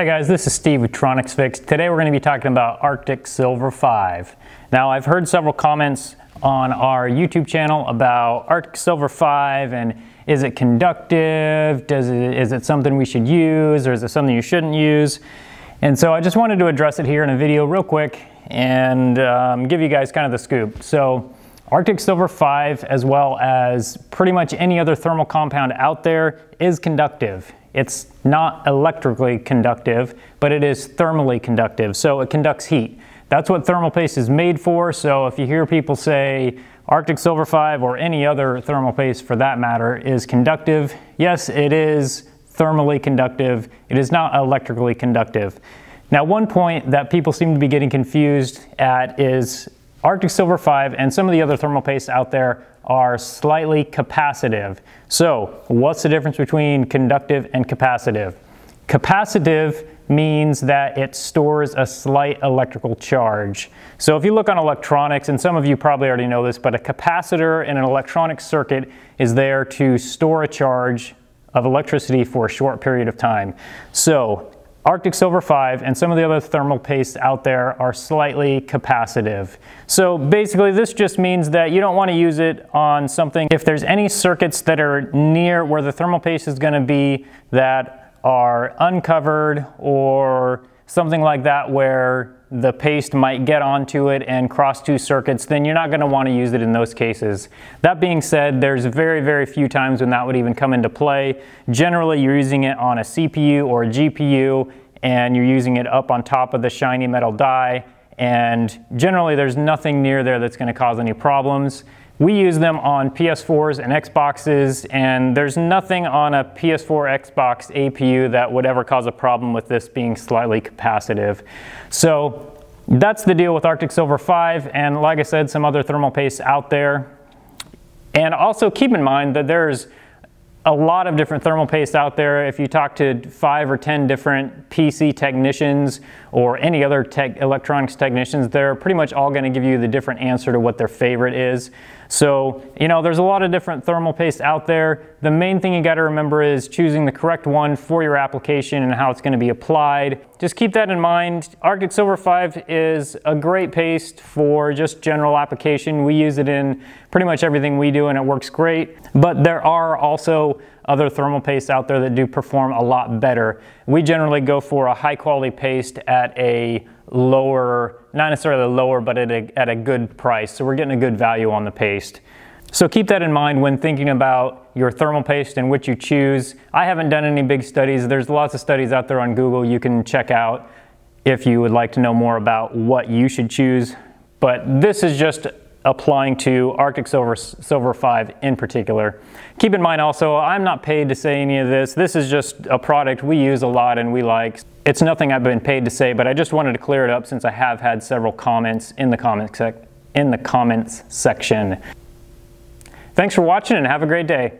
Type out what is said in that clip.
Hi guys, this is Steve with TronicsFix. Today we're going to be talking about Arctic Silver 5. Now I've heard several comments on our YouTube channel about Arctic Silver 5 and is it conductive? Does it, is it something we should use or is it something you shouldn't use? And so I just wanted to address it here in a video real quick and um, give you guys kind of the scoop. So Arctic Silver 5, as well as pretty much any other thermal compound out there, is conductive. It's not electrically conductive, but it is thermally conductive, so it conducts heat. That's what thermal paste is made for, so if you hear people say Arctic Silver 5 or any other thermal paste for that matter is conductive, yes, it is thermally conductive. It is not electrically conductive. Now, one point that people seem to be getting confused at is Arctic Silver 5 and some of the other thermal pastes out there are slightly capacitive. So what's the difference between conductive and capacitive? Capacitive means that it stores a slight electrical charge. So if you look on electronics, and some of you probably already know this, but a capacitor in an electronic circuit is there to store a charge of electricity for a short period of time. So Arctic Silver 5 and some of the other thermal pastes out there are slightly capacitive. So basically this just means that you don't want to use it on something if there's any circuits that are near where the thermal paste is going to be that are uncovered or something like that where the paste might get onto it and cross two circuits, then you're not going to want to use it in those cases. That being said, there's very, very few times when that would even come into play. Generally, you're using it on a CPU or a GPU and you're using it up on top of the shiny metal die and generally there's nothing near there that's going to cause any problems. We use them on PS4s and Xboxes, and there's nothing on a PS4 Xbox APU that would ever cause a problem with this being slightly capacitive. So that's the deal with Arctic Silver 5, and like I said, some other thermal pastes out there. And also keep in mind that there's a lot of different thermal pastes out there. If you talk to five or 10 different PC technicians or any other tech, electronics technicians, they're pretty much all gonna give you the different answer to what their favorite is. So, you know, there's a lot of different thermal pastes out there. The main thing you gotta remember is choosing the correct one for your application and how it's gonna be applied. Just keep that in mind. Arctic Silver 5 is a great paste for just general application. We use it in pretty much everything we do and it works great. But there are also other thermal pastes out there that do perform a lot better. We generally go for a high quality paste at a lower, not necessarily lower, but at a, at a good price. So we're getting a good value on the paste. So keep that in mind when thinking about your thermal paste and which you choose. I haven't done any big studies. There's lots of studies out there on Google you can check out if you would like to know more about what you should choose. But this is just applying to Arctic Silver, Silver 5 in particular. Keep in mind also, I'm not paid to say any of this. This is just a product we use a lot and we like. It's nothing I've been paid to say, but I just wanted to clear it up since I have had several comments in the comments, in the comments section. Thanks for watching and have a great day.